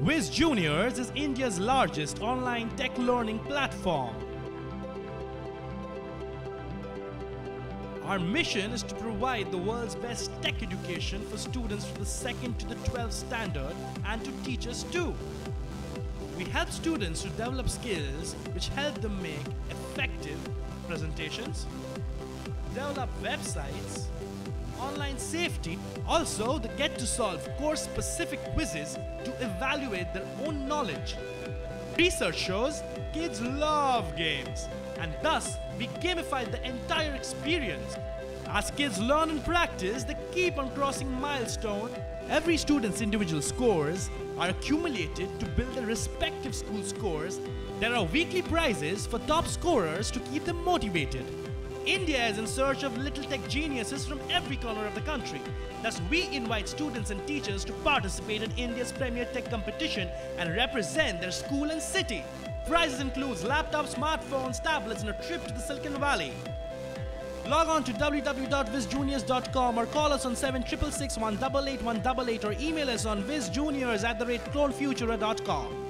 Whiz Juniors is India's largest online tech learning platform. Our mission is to provide the world's best tech education for students from the 2nd to the 12th standard and to teachers too. We help students to develop skills which help them make effective presentations, develop websites, online safety. Also, the get to solve course specific quizzes to evaluate their own knowledge. Research shows kids love games, and thus we gamify the entire experience. As kids learn and practice, they keep on crossing milestone. Every student's individual scores are accumulated to build their respective school scores. There are weekly prizes for top scorers to keep them motivated. India is in search of little tech geniuses from every corner of the country. Thus, we invite students and teachers to participate in India's premier tech competition and represent their school and city. Prizes includes laptops, smartphones, tablets, and a trip to the Silicon Valley. Log on to www.whizjuniors.com or call us on 7661 or email us on vizjuniors at the rate clonefutura.com.